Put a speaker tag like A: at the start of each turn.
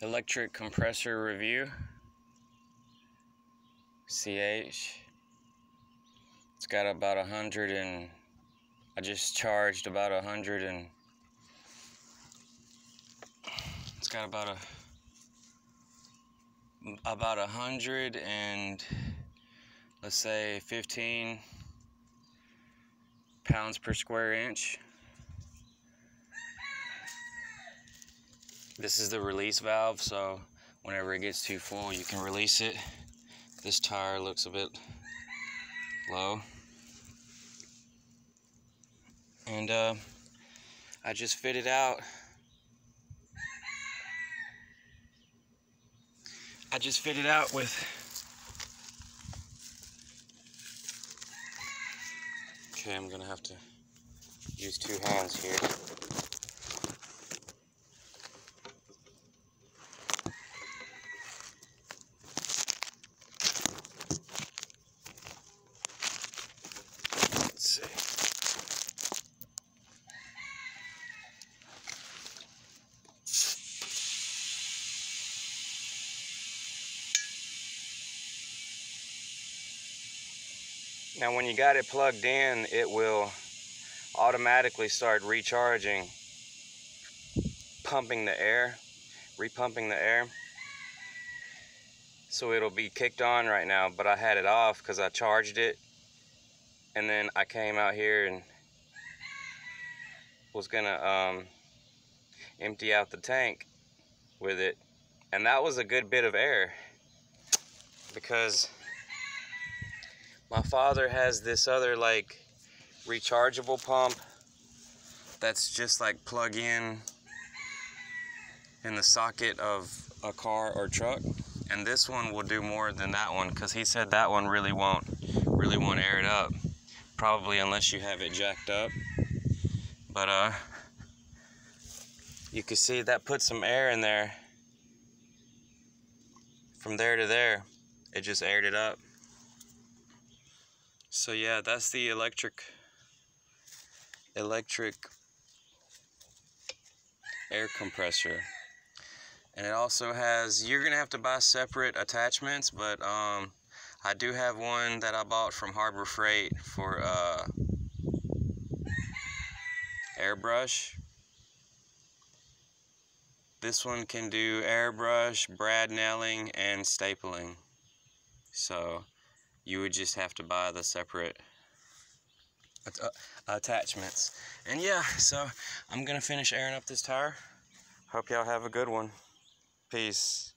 A: electric compressor review. CH it's got about a hundred and I just charged about a hundred and it's got about a about a hundred and let's say 15 pounds per square inch This is the release valve, so whenever it gets too full, you can release it. This tire looks a bit low. And uh, I just fitted it out. I just fitted it out with Okay, I'm gonna have to use two hands here. Now when you got it plugged in, it will automatically start recharging, pumping the air, repumping the air. So it'll be kicked on right now, but I had it off because I charged it. And then I came out here and was gonna um, empty out the tank with it. And that was a good bit of air because my father has this other like rechargeable pump that's just like plug in in the socket of a car or truck and this one will do more than that one because he said that one really won't really won't air it up probably unless you have it jacked up. But uh you can see that put some air in there. From there to there it just aired it up. So yeah, that's the electric electric air compressor. And it also has, you're gonna have to buy separate attachments, but um, I do have one that I bought from Harbor Freight for uh, airbrush. This one can do airbrush, brad nailing, and stapling. So you would just have to buy the separate uh, attachments. And yeah, so I'm gonna finish airing up this tire. Hope y'all have a good one. Peace.